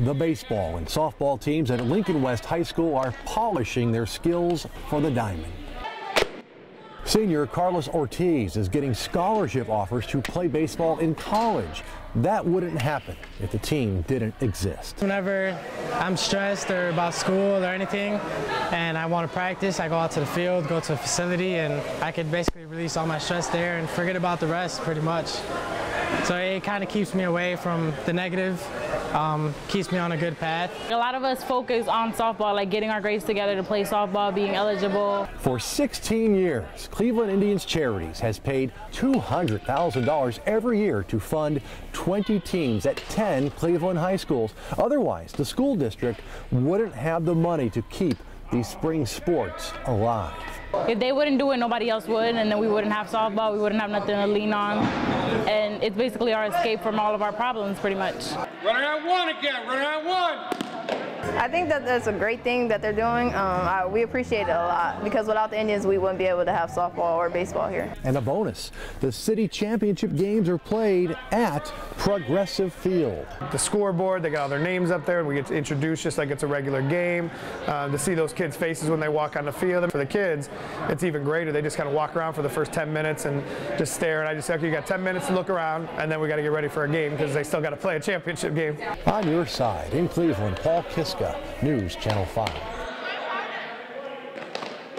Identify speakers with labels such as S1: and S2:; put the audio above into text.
S1: The baseball and softball teams at Lincoln West High School are polishing their skills for the diamond. Senior Carlos Ortiz is getting scholarship offers to play baseball in college. That wouldn't happen if the team didn't exist.
S2: Whenever I'm stressed or about school or anything and I want to practice, I go out to the field, go to a facility, and I can basically release all my stress there and forget about the rest pretty much. So it kind of keeps me away from the negative, um, keeps me on a good path.
S3: A lot of us focus on softball, like getting our grades together to play softball, being eligible.
S1: For 16 years, Cleveland Indians Charities has paid $200,000 every year to fund 20 teams at 10 Cleveland high schools. Otherwise, the school district wouldn't have the money to keep these spring sports alive.
S3: If they wouldn't do it, nobody else would, and then we wouldn't have softball, we wouldn't have nothing to lean on. And it's basically our escape from all of our problems, pretty much.
S4: Running at one again, running at one.
S5: I think that that's a great thing that they're doing. Um, I, we appreciate it a lot because without the Indians, we wouldn't be able to have softball or baseball here.
S1: And a bonus, the city championship games are played at Progressive Field.
S6: The scoreboard, they got all their names up there. We get to introduce just like it's a regular game. Uh, to see those kids' faces when they walk on the field. And for the kids, it's even greater. They just kind of walk around for the first 10 minutes and just stare. And I just say, okay, you got 10 minutes to look around, and then we got to get ready for a game because they still got to play a championship game.
S1: On your side, in Cleveland, Paul Kiska, News Channel 5.